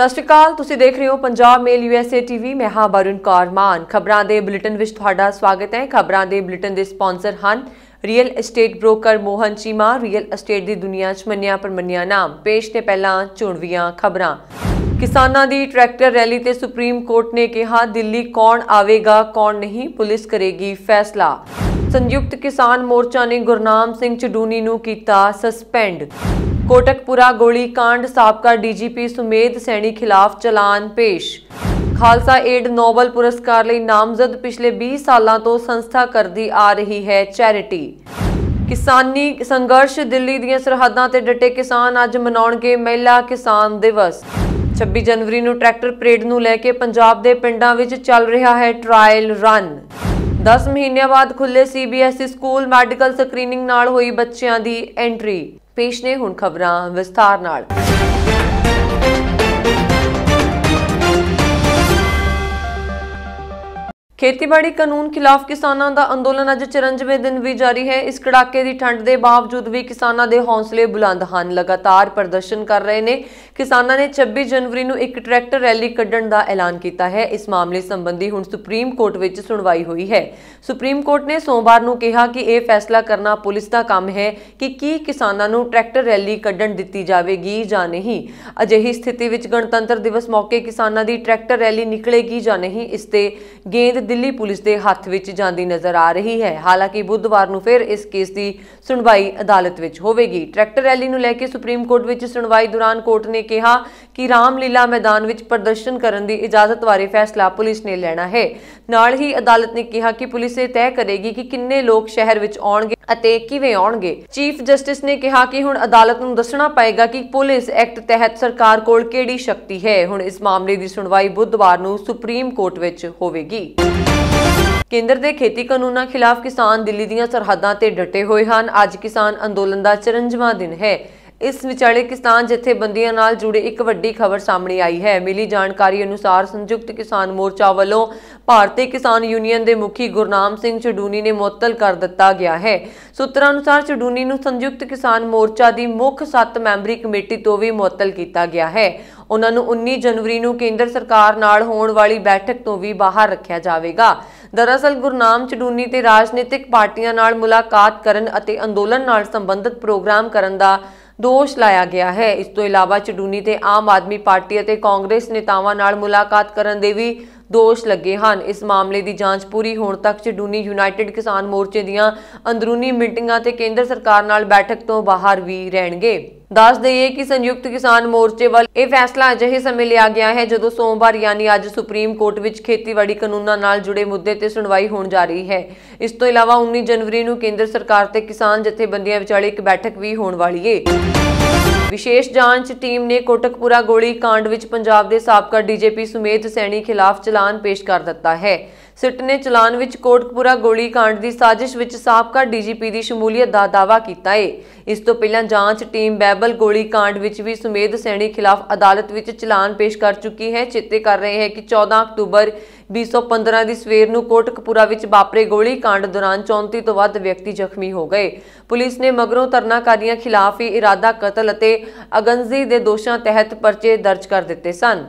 ਸਤਿ ਸ਼੍ਰੀ ਅਕਾਲ, ਤੁਸੀਂ ਦੇਖ ਰਹੇ ਹੋ ਪੰਜਾਬ ਮੇਲ ਯੂਐਸਏ ਟੀਵੀ, ਮੈਂ ਹਾਂ ਬਰੁਣ ਕੌਰ ਮਾਨ। ਖਬਰਾਂ ਦੇ ਬੁਲੇਟਿਨ ਵਿੱਚ ਤੁਹਾਡਾ ਸਵਾਗਤ ਹੈ। ਖਬਰਾਂ ਦੇ ਬੁਲੇਟਿਨ ਦੇ ਸਪਾਂਸਰ ਹਨ real estate broker Mohan Cheema, real estate ਦੀ ਦੁਨੀਆ 'ਚ ਮੰਨਿਆ ਪਰਮੰਨਿਆ ਨਾਮ। ਪੇਸ਼ ਤੇ ਪਹਿਲਾਂ ਚੁਣਵੀਆਂ ਖਬਰਾਂ। ਕਿਸਾਨਾਂ ਦੀ ਟਰੈਕਟਰ ਰੈਲੀ ਤੇ ਸੁਪਰੀਮ ਕੋਰਟ ਨੇ ਕਿਹਾ, ਦਿੱਲੀ ਕੌਣ ਆਵੇਗਾ, ਕੌਣ ਨਹੀਂ, ਪੁਲਿਸ ਕਰੇਗੀ ਫੈਸਲਾ। ਸੰਯੁਕਤ ਕਿਸਾਨ ਮੋਰਚਾ ਨੇ ਗੁਰਨਾਮ ਸਿੰਘ ਚਡੂਨੀ ਨੂੰ ਕੀਤਾ ਸਸਪੈਂਡ। ਕੋਟਕਪੁਰਾ ਗੋਲੀकांड ਸਾਬਕਾ ਡੀਜੀਪੀ ਸੁਮੇਧ ਸੈਣੀ ਖਿਲਾਫ ਚਲਾਨ ਪੇਸ਼। ਖਾਲਸਾ ਏਡ ਨੋਬਲ ਪੁਰਸਕਾਰ ਲਈ ਨਾਮਜ਼ਦ ਪਿਛਲੇ 20 ਸਾਲਾਂ ਤੋਂ ਸੰਸਥਾ ਕਰਦੀ ਆ ਰਹੀ ਹੈ ਚੈਰਿਟੀ। ਕਿਸਾਨੀ ਸੰਘਰਸ਼ ਦਿੱਲੀ ਦੀਆਂ ਸਰਹੱਦਾਂ ਤੇ ਡਟੇ ਕਿਸਾਨ ਅੱਜ ਮਨਾਉਣਗੇ ਮਹਿਲਾ ਕਿਸਾਨ ਦਿਵਸ। 26 ਜਨਵਰੀ ਨੂੰ ਟਰੈਕਟਰ ਪਰੇਡ ਨੂੰ ਲੈ ਕੇ ਪੰਜਾਬ ਦੇ ਪਿੰਡਾਂ ਵਿੱਚ ਚੱਲ ਰਿਹਾ ਹੈ ਟ੍ਰਾਇਲ ਰਨ। 10 ਮਹੀਨਿਆਂ ਬਾਅਦ ਖੁੱਲੇ ਸੀਬੀਐਸਈ ਸਕੂਲ ਮੈਡੀਕਲ ਸਕਰੀਨਿੰਗ ਨਾਲ ਹੋਈ ਬੱਚਿਆਂ ਦੀ ਐਂਟਰੀ। ਪੇਸ਼ ਨੇ ਹੁਣ ਖਬਰਾਂ ਵਿਸਥਾਰ ਨਾਲ। ਖੇਤੀਬਾੜੀ ਕਾਨੂੰਨ ਖਿਲਾਫ ਕਿਸਾਨਾਂ ਦਾ ਅੰਦੋਲਨ ਅੱਜ 54ਵੇਂ ਦਿਨ ਵੀ ਜਾਰੀ ਹੈ। ਇਸ ਕੜਾਕੇ ਦੀ ਠੰਡ ਦੇ ਬਾਵਜੂਦ ਵੀ ਕਿਸਾਨਾਂ ਦੇ ਹੌਸਲੇ ਬੁਲੰਦ ਹਨ। ਲਗਾਤਾਰ ਪ੍ਰਦਰਸ਼ਨ ਕਰ ਰਹੇ ਨੇ। ਕਿਸਾਨਾਂ ਨੇ 26 ਜਨਵਰੀ ਨੂੰ ਇੱਕ ਟਰੈਕਟਰ ਰੈਲੀ ਕੱਢਣ ਦਾ ਐਲਾਨ ਕੀਤਾ ਹੈ। ਇਸ ਮਾਮਲੇ ਸੰਬੰਧੀ ਹੁਣ ਸੁਪਰੀਮ ਕੋਰਟ ਵਿੱਚ ਸੁਣਵਾਈ ਹੋਈ ਹੈ। ਸੁਪਰੀਮ ਕੋਰਟ ਨੇ ਸੋਮਵਾਰ ਨੂੰ ਕਿਹਾ ਕਿ ਇਹ ਫੈਸਲਾ ਕਰਨਾ ਪੁਲਿਸ ਦਾ ਕੰਮ ਹੈ ਕਿ ਕੀ ਕਿਸਾਨਾਂ ਨੂੰ ਟਰੈਕਟਰ ਰੈਲੀ ਕੱਢਣ ਦਿੱਤੀ ਜਾਵੇਗੀ ਜਾਂ ਨਹੀਂ। ਅਜਿਹੀ ਸਥਿਤੀ ਵਿੱਚ ਗਣਤੰਤਰ ਦਿਵਸ ਮੌਕੇ ਕਿਸਾਨਾਂ ਦੀ ਟਰੈਕਟਰ ਰੈਲੀ ਨਿਕਲੇਗੀ ਜਾਂ ਨਹੀਂ, ਇਸ ਤੇ ਗੇਂਦ ਦਿੱਲੀ ਪੁਲਿਸ ਦੇ ਹੱਥ ਵਿੱਚ ਜਾਂਦੀ ਨਜ਼ਰ ਆ ਰਹੀ ਹੈ। ਹਾਲਾਂਕਿ ਬੁੱਧਵਾਰ ਨੂੰ ਫਿਰ ਇਸ ਕੇਸ ਦੀ ਸੁਣਵਾਈ ਅਦਾਲਤ ਵਿੱਚ ਹੋਵੇਗੀ। ਟਰੈਕਟਰ ਰੈਲੀ ਨੂੰ ਲੈ ਕੇ ਸੁਪਰੀਮ ਕੋਰਟ ਵਿੱਚ ਸੁਣਵਾਈ ਦੌਰਾਨ ਕੋਰਟ ਨੇ ਕਿਹਾ ਕਿ ਰਾਮਲੀਲਾ ਮੈਦਾਨ ਵਿੱਚ ਪ੍ਰਦਰਸ਼ਨ ਕਰਨ ਦੀ ਇਜਾਜ਼ਤ ਬਾਰੇ ਫੈਸਲਾ ਪੁਲਿਸ ਨੇ ਲੈਣਾ ਹੈ। ਨਾਲ ਹੀ ਅਦਾਲਤ ਨੇ ਕਿਹਾ ਕਿ ਪੁਲਿਸ ਇਹ ਤੈਅ ਕਰੇਗੀ ਕਿ ਕਿੰਨੇ ਲੋਕ ਸ਼ਹਿਰ ਵਿੱਚ ਆਉਣਗੇ ਅਤੇ ਕਿਵੇਂ ਆਉਣਗੇ। ਚੀਫ ਜਸਟਿਸ ਨੇ ਕਿਹਾ ਕਿ ਹੁਣ ਅਦਾਲਤ ਨੂੰ ਦੱਸਣਾ ਪਏਗਾ ਕਿ ਪੁਲਿਸ ਐਕਟ ਤਹਿਤ ਸਰਕਾਰ ਕੋਲ ਕਿਹੜੀ ਸ਼ਕਤੀ ਹੈ। ਹੁਣ ਇਸ ਮਾਮਲੇ ਦੀ ਸੁਣਵਾਈ ਬੁੱਧਵਾਰ ਨੂੰ ਸੁਪਰੀਮ ਕੋਰਟ ਵਿੱਚ ਹੋਵੇਗੀ। ਕੇਂਦਰ ਦੇ ਖੇਤੀ ਕਾਨੂੰਨਾਂ ਖਿਲਾਫ ਕਿਸਾਨ ਦਿੱਲੀ ਦੀਆਂ ਸਰਹੱਦਾਂ ਤੇ ਡਟੇ ਹੋਏ ਹਨ। ਅੱਜ ਕਿਸਾਨ ਅੰਦੋਲਨ ਦਾ 54ਵਾਂ ਦਿਨ ਹੈ। ਇਸ ਵਿਚਾਲੇ ਕਿਸਾਨ ਜਥੇਬੰਦੀਆਂ ਨਾਲ ਜੁੜੇ ਇੱਕ ਵੱਡੀ ਖਬਰ ਸਾਹਮਣੇ ਆਈ ਹੈ। ਮਿਲੀ ਜਾਣਕਾਰੀ ਅਨੁਸਾਰ ਸੰਯੁਕਤ ਕਿਸਾਨ ਮੋਰਚਾ ਵੱਲੋਂ ਭਾਰਤੀ ਕਿਸਾਨ ਯੂਨੀਅਨ ਦੇ ਮੁਖੀ ਗੁਰਨਾਮ ਸਿੰਘ ਚਡੂਨੀ ਨੇ ਮੁਅੱਤਲ ਕਰ ਦਿੱਤਾ ਗਿਆ ਹੈ। ਸੂਤਰਾਂ ਅਨੁਸਾਰ ਚਡੂਨੀ ਨੂੰ ਸੰਯੁਕਤ ਕਿਸਾਨ ਮੋਰਚਾ ਦੀ ਮੁੱਖ 7 ਮੈਂਬਰੀ ਕਮੇਟੀ ਤੋਂ ਵੀ ਮੁਅੱਤਲ ਕੀਤਾ ਗਿਆ ਹੈ। ਉਹਨਾਂ ਨੂੰ 19 ਜਨਵਰੀ ਨੂੰ ਕੇਂਦਰ ਸਰਕਾਰ ਨਾਲ ਹੋਣ ਵਾਲੀ ਬੈਠਕ ਤੋਂ ਵੀ ਬਾਹਰ ਰੱਖਿਆ ਜਾਵੇਗਾ। ਦਰਅਸਲ ਗੁਰਨਾਮ ਚਡੂਨੀ ਤੇ ਰਾਜਨੀਤਿਕ ਪਾਰਟੀਆਂ ਨਾਲ ਮੁਲਾਕਾਤ ਕਰਨ ਅਤੇ ਅੰਦੋਲਨ ਨਾਲ ਸੰਬੰਧਿਤ ਪ੍ਰੋਗਰਾਮ ਕਰਨ ਦਾ ਦੋਸ਼ ਲਾਇਆ ਗਿਆ ਹੈ। ਇਸ ਤੋਂ ਇਲਾਵਾ ਚਡੂਨੀ ਤੇ ਆਮ ਆਦਮੀ ਪਾਰਟੀ ਅਤੇ ਕਾਂਗਰਸ ਨੇਤਾਵਾਂ ਨਾਲ ਮੁਲਾਕਾਤ ਕਰਨ ਦੇ ਵੀ ਦੋਸ਼ ਲੱਗੇ ਹਨ। ਇਸ ਮਾਮਲੇ ਦੀ ਜਾਂਚ ਪੂਰੀ ਹੋਣ ਤੱਕ ਚਡੂਨੀ ਯੂਨਾਈਟਿਡ ਕਿਸਾਨ ਮੋਰਚੇ ਦੀਆਂ ਅੰਦਰੂਨੀ ਮੀਟਿੰਗਾਂ ਤੇ ਕੇਂਦਰ ਸਰਕਾਰ ਨਾਲ ਬੈਠਕ ਤੋਂ ਬਾਹਰ ਵੀ ਰਹਿਣਗੇ। ਦੱਸ ਦਈਏ ਕਿ ਸੰਯੁਕਤ ਕਿਸਾਨ ਮੋਰਚੇ ਵੱਲ ਇਹ ਫੈਸਲਾ ਅਜਿਹੇ ਸਮੇਂ ਲਿਆ ਗਿਆ ਹੈ ਜਦੋਂ ਸੋਮਵਾਰ ਯਾਨੀ ਅੱਜ ਸੁਪਰੀਮ ਕੋਰਟ ਵਿੱਚ ਖੇਤੀਬਾੜੀ ਕਾਨੂੰਨਾਂ ਨਾਲ ਜੁੜੇ ਮੁੱਦੇ ਤੇ ਸੁਣਵਾਈ ਹੋਣ ਜਾ ਰਹੀ ਹੈ। ਇਸ ਤੋਂ ਇਲਾਵਾ 19 ਜਨਵਰੀ ਨੂੰ ਕੇਂਦਰ ਸਰਕਾਰ ਤੇ ਕਿਸਾਨ ਜਥੇਬੰਦੀਆਂ ਵਿਚਾਲੇ ਇੱਕ ਬੈਠਕ ਵੀ ਹੋਣ ਵਾਲੀ ਏ। ਵਿਸ਼ੇਸ਼ ਜਾਂਚ ਟੀਮ ਨੇ ਕੋਟਕਪੁਰਾ ਗੋਲੀ ਕਾਂਡ ਵਿੱਚ ਪੰਜਾਬ ਦੇ ਸਾਬਕਾ ਡੀਜੀਪੀ ਸੁਮੇਧ ਸੈਣੀ ਖਿਲਾਫ ਚਲਾਨ ਪੇਸ਼ ਕਰ ਦਿੱਤਾ ਹੈ। ਸਿੱਟ ਨੇ ਚਲਾਨ ਵਿੱਚ ਕੋਟਕਪੁਰਾ ਗੋਲੀ ਕਾਂਡ ਦੀ ਸਾਜ਼ਿਸ਼ ਵਿੱਚ ਸਾਬਕਾ ਡੀਜੀਪੀ ਦੀ ਸ਼ਮੂਲੀਅਤ ਦਾ ਦਾਅਵਾ ਕੀਤਾ ਹੈ ਇਸ ਤੋਂ ਪਹਿਲਾਂ ਜਾਂਚ ਟੀਮ ਬੈਬਲ ਗੋਲੀ ਕਾਂਡ ਵਿੱਚ ਵੀ ਸੁਮੇਧ ਸੈਣੀ ਖਿਲਾਫ ਅਦਾਲਤ ਵਿੱਚ ਚਲਾਨ ਪੇਸ਼ ਕਰ ਚੁੱਕੀ ਹੈ। ਚੇਤੇ ਕਰ ਰਹੇ ਹੈ ਕਿ 14 ਅਕਤੂਬਰ 2015 ਦੀ ਸਵੇਰ ਨੂੰ ਕੋਟਕਪੁਰਾ ਵਿੱਚ ਵਾਪਰੇ ਗੋਲੀ ਕਾਂਡ ਦੌਰਾਨ 34 ਤੋਂ ਵੱਧ ਵਿਅਕਤੀ ਜ਼ਖਮੀ ਹੋ ਗਏ। ਪੁਲਿਸ ਨੇ ਮਗਰੋਂ ਧਰਨਾਕਾਰੀਆਂ ਖਿਲਾਫ ਹੀ ਇਰਾਦਾ ਕਤਲ ਅਤੇ ਅਗੰਜ਼ੀ ਦੇ ਦੋਸ਼ਾਂ ਤਹਿਤ ਪਰਚੇ ਦਰਜ ਕਰ ਦਿੱਤੇ ਸਨ।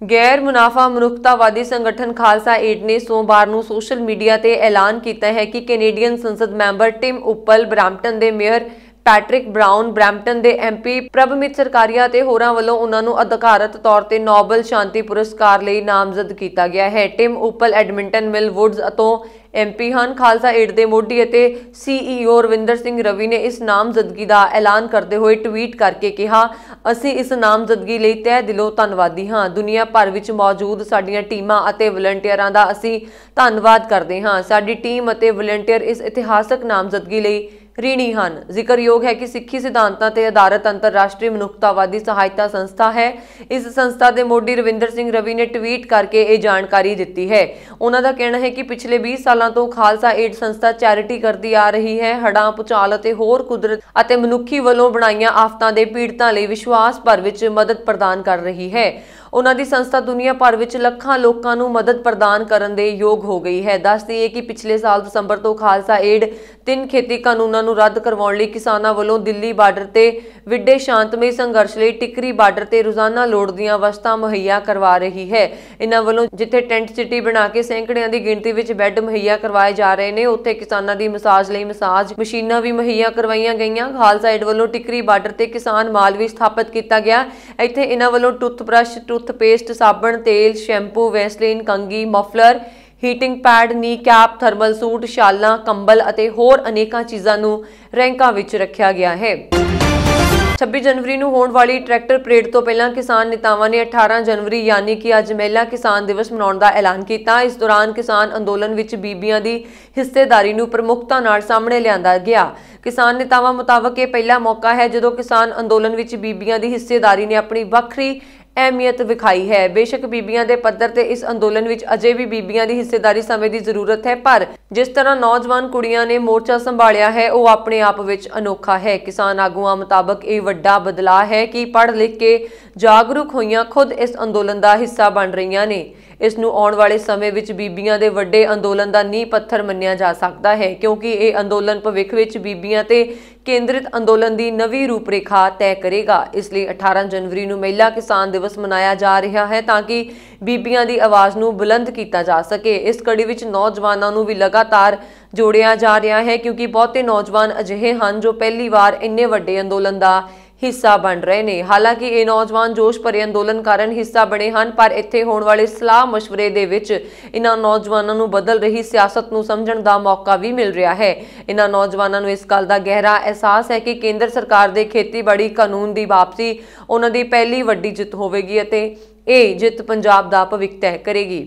ਗੈਰ ਮੁਨਾਫਾ ਮਨੁੱਖਤਾਵਾਦੀ ਸੰਗਠਨ ਖਾਲਸਾ ਏਡ ਨੇ ਸੋਮਵਾਰ ਨੂੰ ਸੋਸ਼ਲ ਮੀਡੀਆ ਤੇ ਐਲਾਨ ਕੀਤਾ ਹੈ ਕਿ ਕੈਨੇਡੀਅਨ ਸੰਸਦ ਮੈਂਬਰ ਟਿਮ ਉੱਪਲ ਬ੍ਰਾਂਪਟਨ ਦੇ ਮੇਅਰ ਪੈਟ੍ਰਿਕ ਬ੍ਰਾਊਨ ਬ੍ਰੈਂਪਟਨ ਦੇ ਐਮਪੀ ਪ੍ਰਭਮਿਤ ਸਰਕਾਰੀਆ ਤੇ ਹੋਰਾਂ ਵੱਲੋਂ ਉਹਨਾਂ ਨੂੰ ਅਧਿਕਾਰਤ ਤੌਰ ਤੇ ਨੋਬਲ ਸ਼ਾਂਤੀ ਪੁਰਸਕਾਰ ਲਈ ਨਾਮਜ਼ਦ ਕੀਤਾ ਗਿਆ ਹੈ। Tim Uppal Edmonton Mill Woods ਤੋਂ ਐਮਪੀ ਹਨ। ਖਾਲਸਾ ਏਡ ਦੇ ਮੋਢੀ ਅਤੇ ਸੀਈਓ ਰਵਿੰਦਰ ਸਿੰਘ ਰਵੀ ਨੇ ਇਸ ਨਾਮਜ਼ਦਗੀ ਦਾ ਐਲਾਨ ਕਰਦੇ ਹੋਏ ਟਵੀਟ ਕਰਕੇ ਕਿਹਾ, ਅਸੀਂ ਇਸ ਨਾਮਜ਼ਦਗੀ ਲਈ ਤਹਿ ਦਿਲੋਂ ਧੰਨਵਾਦੀ ਹਾਂ। ਦੁਨੀਆ ਭਰ ਵਿੱਚ ਮੌਜੂਦ ਸਾਡੀਆਂ ਟੀਮਾਂ ਅਤੇ ਵਲੰਟੀਅਰਾਂ ਦਾ ਅਸੀਂ ਧੰਨਵਾਦ ਕਰਦੇ ਹਾਂ। ਸਾਡੀ ਟੀਮ ਅਤੇ ਵਲੰਟੀਅਰ ਇਸ ਇਤਿਹਾਸਕ ਨਾਮਜ਼ਦਗੀ ਲਈ ਰੀਣੀ ਹਨ। ਜ਼ਿਕਰਯੋਗ ਹੈ ਕਿ ਸਿੱਖੀ ਸਿਧਾਂਤਾਂ ਤੇ ਆਧਾਰਿਤ ਅੰਤਰਰਾਸ਼ਟਰੀ ਮਨੁੱਖਤਾਵਾਦੀ ਸਹਾਇਤਾ ਸੰਸਥਾ ਹੈ। ਇਸ ਸੰਸਥਾ ਦੇ ਮੋਢੀ ਰਵਿੰਦਰ ਸਿੰਘ ਰਵੀ ਨੇ ਟਵੀਟ ਕਰਕੇ ਇਹ ਜਾਣਕਾਰੀ ਦਿੱਤੀ ਹੈ। ਉਹਨਾਂ ਦਾ ਕਹਿਣਾ ਹੈ ਕਿ ਪਿਛਲੇ 20 ਸਾਲਾਂ ਤੋਂ ਖਾਲਸਾ ਏਡ ਸੰਸਥਾ ਚੈਰਿਟੀ ਕਰਦੀ ਆ ਰਹੀ ਹੈ। ਹੜਾਂ ਪੁਚਾਲ ਅਤੇ ਹੋਰ ਕੁਦਰਤ ਅਤੇ ਮਨੁੱਖੀ ਵੱਲੋਂ ਬਣਾਈਆਂ ਆਫਤਾਂ ਦੇ ਪੀੜਤਾਂ ਲਈ ਵਿਸ਼ਵਾਸ ਭਰ ਵਿੱਚ ਮਦਦ ਪ੍ਰਦਾਨ ਕਰ ਰਹੀ ਹੈ। ਉਹਨਾਂ ਦੀ ਸੰਸਥਾ ਦੁਨੀਆ ਭਰ ਵਿੱਚ ਲੱਖਾਂ ਲੋਕਾਂ ਨੂੰ ਮਦਦ ਪ੍ਰਦਾਨ ਕਰਨ ਦੇ ਯੋਗ ਹੋ ਗਈ ਹੈ। ਦੱਸ ਹੈ ਕਿ ਪਿਛਲੇ ਸਾਲ ਦਸੰਬਰ ਤੋਂ ਖਾਲਸਾ ਏਡ ਤਿੰਨ ਖੇਤੀ ਕਾਨੂੰਨਾਂ ਨੂੰ ਰੱਦ ਕਰਵਾਉਣ ਲਈ ਕਿਸਾਨਾਂ ਵੱਲੋਂ ਦਿੱਲੀ ਬਾਰਡਰ ਤੇ ਵਿੱਢੇ ਸ਼ਾਂਤਮਈ ਸੰਘਰਸ਼ ਲਈ ਟਿਕਰੀ ਬਾਰਡਰ ਤੇ ਰੋਜ਼ਾਨਾ ਲੋੜ ਦੀਆਂ ਵਸਤਾਂ ਮੁਹੱਈਆ ਕਰਵਾ ਰਹੀ ਹੈ। ਇਹਨਾਂ ਵੱਲੋਂ ਜਿੱਥੇ ਟੈਂਟ ਸਿਟੀ ਬਣਾ ਕੇ ਸੈਂਕੜਿਆਂ ਦੀ ਗਿਣਤੀ ਵਿੱਚ ਬੈੱਡ ਮੁਹੱਈਆ ਕਰਵਾਏ ਜਾ ਰਹੇ ਨੇ, ਉੱਥੇ ਕਿਸਾਨਾਂ ਦੀ ਮਸਾਜ ਲਈ ਮਸਾਜ ਮਸ਼ੀਨਾਂ ਵੀ ਮੁਹੱਈਆ ਕਰਵਾਈਆਂ ਗਈਆਂ। ਖਾਲਸਾ ਏਡ ਵੱਲੋਂ ਟਿਕਰੀ ਬਾਰਡਰ ਤੇ ਕਿਸਾਨ ਮਾਲ ਵੀ ਸਥਾਪਿਤ ਕੀਤਾ ਗਿਆ। ਇੱਥੇ ਇਹਨਾਂ ਵੱਲੋਂ ਟੁੱਥਬ੍ਰਸ਼, ਟੁੱਥਪੇਸਟ, ਸਾਬਣ, ਤੇਲ, shampoo, Vaseline ਕੰਗੀ muffler, heating pad, knee cap, thermal suit ਸ਼ਾਲਾਂ ਕੰਬਲ ਅਤੇ ਹੋਰ ਅਨੇਕਾਂ ਚੀਜ਼ਾਂ ਨੂੰ ਰੈਂਕਾਂ ਵਿੱਚ ਰੱਖਿਆ ਗਿਆ ਹੈ। 26 ਜਨਵਰੀ ਨੂੰ ਹੋਣ ਵਾਲੀ ਟਰੈਕਟਰ ਪਰੇਡ ਤੋਂ ਪਹਿਲਾਂ ਕਿਸਾਨ ਨੇਤਾਵਾਂ ਨੇ 18 ਜਨਵਰੀ ਯਾਨੀ ਕਿ ਅੱਜ ਮਹਿਲਾ ਕਿਸਾਨ ਦਿਵਸ ਮਨਾਉਣ ਦਾ ਐਲਾਨ ਕੀਤਾ। ਇਸ ਦੌਰਾਨ ਕਿਸਾਨ ਅੰਦੋਲਨ ਵਿੱਚ ਬੀਬੀਆਂ ਦੀ ਹਿੱਸੇਦਾਰੀ ਨੂੰ ਪ੍ਰਮੁੱਖਤਾ ਨਾਲ ਸਾਹਮਣੇ ਲਿਆਂਦਾ ਗਿਆ। ਕਿਸਾਨ ਨੇਤਾਵਾਂ ਮੁਤਾਬਕ ਇਹ ਪਹਿਲਾ ਮੌਕਾ ਹੈ ਜਦੋਂ ਕਿਸਾਨ ਅੰਦੋਲਨ ਵਿੱਚ ਬੀਬੀਆਂ ਦੀ ਹਿੱਸੇਦਾਰੀ ਨੇ ਆਪਣੀ ਵੱਖਰੀ ਅਹਿਮੀਅਤ ਵਿਖਾਈ ਹੈ। ਬੇਸ਼ੱਕ ਬੀਬੀਆਂ ਦੇ ਪੱਧਰ ਤੇ ਇਸ ਅੰਦੋਲਨ ਵਿੱਚ ਅਜੇ ਵੀ ਬੀਬੀਆਂ ਦੀ ਹਿੱਸੇਦਾਰੀ ਸਮੇਂ ਦੀ ਜ਼ਰੂਰਤ ਹੈ, ਪਰ ਜਿਸ ਤਰ੍ਹਾਂ ਨੌਜਵਾਨ ਕੁੜੀਆਂ ਨੇ ਮੋਰਚਾ ਸੰਭਾਲਿਆ ਹੈ, ਉਹ ਆਪਣੇ ਆਪ ਵਿੱਚ ਅਨੋਖਾ ਹੈ। ਕਿਸਾਨ ਆਗੂਆਂ ਮੁਤਾਬਕ ਇਹ ਵੱਡਾ ਬਦਲਾਅ ਹੈ ਕਿ ਪੜ੍ਹ ਲਿਖ ਕੇ ਜਾਗਰੂਕ ਹੋਈਆਂ ਖੁਦ ਇਸ ਅੰਦੋਲਨ ਦਾ ਹਿੱਸਾ ਬਣ ਰਹੀਆਂ ਨੇ। ਇਸ ਨੂੰ ਆਉਣ ਵਾਲੇ ਸਮੇਂ ਵਿੱਚ ਬੀਬੀਆਂ ਦੇ ਵੱਡੇ ਅੰਦੋਲਨ ਦਾ ਨੀਂਹ ਪੱਥਰ ਮੰਨਿਆ ਜਾ ਸਕਦਾ ਹੈ, ਕਿਉਂਕਿ ਇਹ ਅੰਦੋਲਨ ਭਵਿੱਖ ਵਿੱਚ ਬੀਬੀਆਂ ਤੇ ਕੇਂਦਰਿਤ ਅੰਦੋਲਨ ਦੀ ਨਵੀਂ ਰੂਪਰੇਖਾ ਤੈਅ ਕਰੇਗਾ। ਇਸ ਲਈ 18 ਜਨਵਰੀ ਨੂੰ ਮਹਿਲਾ ਕਿਸਾਨ ਦਿਵਸ ਮਨਾਇਆ ਜਾ ਰਿਹਾ ਹੈ ਤਾਂ ਕਿ ਬੀਬੀਆਂ ਦੀ ਆਵਾਜ਼ ਨੂੰ ਬੁਲੰਦ ਕੀਤਾ ਜਾ ਸਕੇ। ਇਸ ਕੜੀ ਵਿੱਚ ਨੌਜਵਾਨਾਂ ਨੂੰ ਵੀ ਲਗਾਤਾਰ ਜੋੜਿਆ ਜਾ ਰਿਹਾ ਹੈ ਕਿਉਂਕਿ ਬਹੁਤੇ ਨੌਜਵਾਨ ਅਜਿਹੇ ਹਨ ਜੋ ਪਹਿਲੀ ਵਾਰ ਇੰਨੇ ਵੱਡੇ ਅੰਦੋਲਨ ਦਾ ਹਿੱਸਾ ਬਣ ਰਹੇ ਨੇ। ਹਾਲਾਂਕਿ ਇਹ ਨੌਜਵਾਨ ਜੋਸ਼ ਭਰੇ ਅੰਦੋਲਨ ਕਾਰਨ ਹਿੱਸਾ ਬਣੇ ਹਨ, ਪਰ ਇੱਥੇ ਹੋਣ ਵਾਲੇ ਸਲਾਹ ਮਸ਼ਵਰੇ ਦੇ ਵਿੱਚ ਇਹਨਾਂ ਨੌਜਵਾਨਾਂ ਨੂੰ ਬਦਲ ਰਹੀ ਸਿਆਸਤ ਨੂੰ ਸਮਝਣ ਦਾ ਮੌਕਾ ਵੀ ਮਿਲ ਰਿਹਾ ਹੈ। ਇਹਨਾਂ ਨੌਜਵਾਨਾਂ ਨੂੰ ਇਸ ਗੱਲ ਦਾ ਗਹਿਰਾ ਅਹਿਸਾਸ ਹੈ ਕਿ ਕੇਂਦਰ ਸਰਕਾਰ ਦੇ ਖੇਤੀਬਾੜੀ ਕਾਨੂੰਨ ਦੀ ਵਾਪਸੀ ਉਹਨਾਂ ਦੀ ਪਹਿਲੀ ਵੱਡੀ ਜਿੱਤ ਹੋਵੇਗੀ ਅਤੇ ਇਹ ਜਿੱਤ ਪੰਜਾਬ ਦਾ ਭਵਿੱਖ ਤੈਅ ਕਰੇਗੀ।